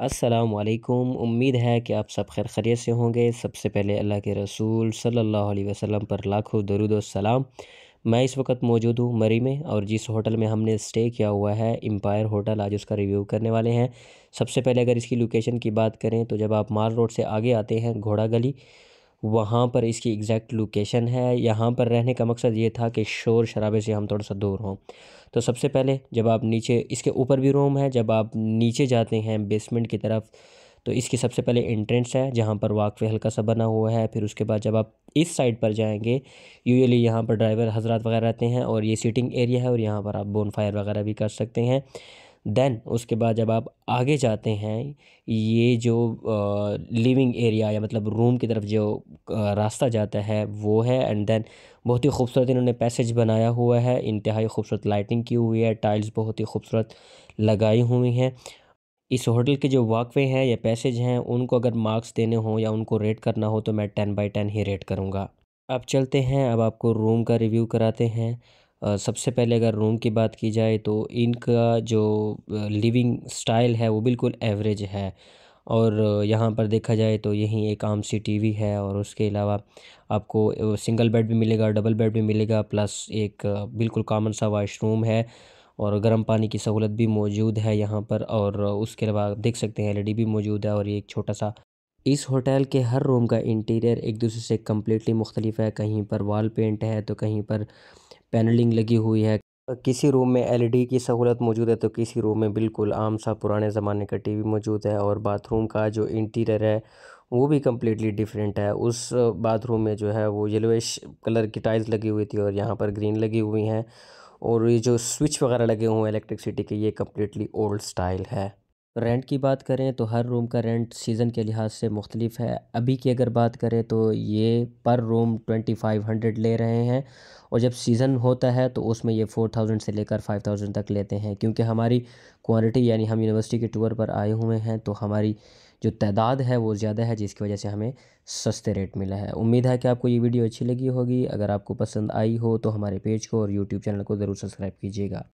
असलकुम उम्मीद है कि आप सब खैर खैरियत से होंगे। सबसे पहले अल्लाह के रसूल सल्लल्लाहु अलैहि वसल्लम पर लाखों दरुद सलाम। मैं इस वक्त मौजूद हूँ मरी में और जिस होटल में हमने स्टे किया हुआ है, एम्पायर होटल, आज उसका रिव्यू करने वाले हैं। सबसे पहले अगर इसकी लोकेशन की बात करें तो जब आप माल रोड से आगे आते हैं घोड़ा गली वहाँ पर इसकी एग्जैक्ट लोकेशन है। यहाँ पर रहने का मकसद ये था कि शोर शराबे से हम थोड़ा सा दूर हों। तो सबसे पहले जब आप नीचे, इसके ऊपर भी रूम है, जब आप नीचे जाते हैं बेसमेंट की तरफ़ तो इसकी सबसे पहले एंट्रेंस है, जहाँ पर वाकवे हल्का सा बना हुआ है। फिर उसके बाद जब आप इस साइड पर जाएँगे यूजुअली यहाँ पर ड्राइवर हजरात वगैरह रहते हैं और ये सीटिंग एरिया है और यहाँ पर आप बोन फायर वगैरह भी कर सकते हैं। देन उसके बाद जब आप आगे जाते हैं, ये जो लिविंग एरिया या मतलब रूम की तरफ़ जो रास्ता जाता है, वो है एंड देन बहुत ही खूबसूरत इन्होंने पैसेज बनाया हुआ है। इंतहाई खूबसूरत लाइटिंग की हुई है टाइल्स बहुत ही खूबसूरत लगाई हुई हैं। इस होटल के जो वाकवे हैं या पैसेज हैं, उनको अगर मार्क्स देने हों या उनको रेट करना हो तो मैं टेन बाई टेन ही रेट करूँगा। अब चलते हैं, अब आपको रूम का रिव्यू कराते हैं। सबसे पहले अगर रूम की बात की जाए तो इनका जो लिविंग स्टाइल है वो बिल्कुल एवरेज है। और यहाँ पर देखा जाए तो यहीं एक आम सी टीवी है और उसके अलावा आपको सिंगल बेड भी मिलेगा डबल बेड भी मिलेगा प्लस एक बिल्कुल कॉमन सा वाशरूम है। और गर्म पानी की सहूलत भी मौजूद है यहाँ पर और उसके अलावा देख सकते हैं एलईडी भी मौजूद है और ये एक छोटा सा, इस होटल के हर रूम का इंटीरियर एक दूसरे से कम्प्लीटली मुख्तलिफ़ है। कहीं पर वॉल पेंट है तो कहीं पर पैनलिंग लगी हुई है। किसी रूम में एलईडी की सहूलत मौजूद है तो किसी रूम में बिल्कुल आम सा पुराने ज़माने का टीवी मौजूद है और बाथरूम का जो इंटीरियर है, वो भी कम्प्लीटली डिफरेंट है। उस बाथरूम में जो है वो येलोइश कलर की टाइल्स लगी हुई थी और यहाँ पर ग्रीन लगी हुई हैं और ये जो स्विच वगैरह लगे हुए हैं इलेक्ट्रिसिटी के, ये कम्प्लीटली ओल्ड स्टाइल है। रेंट की बात करें तो हर रूम का रेंट सीज़न के लिहाज से मुख्तलिफ़ है। अभी की अगर बात करें तो ये पर रूम ट्वेंटी फाइव हंड्रेड ले रहे हैं और जब सीज़न होता है तो उसमें ये फ़ोर थाउज़ेंड से लेकर फाइव थाउज़ेंड तक लेते हैं। क्योंकि हमारी क्वांटिटी यानी हम यूनिवर्सिटी के टूर पर आए हुए हैं तो हमारी जो तादाद है वो ज़्यादा है, जिसकी वजह से हमें सस्ते रेट मिला है। उम्मीद है कि आपको ये वीडियो अच्छी लगी होगी। अगर आपको पसंद आई हो तो हमारे पेज को और यूट्यूब चैनल को ज़रूर सब्सक्राइब कीजिएगा।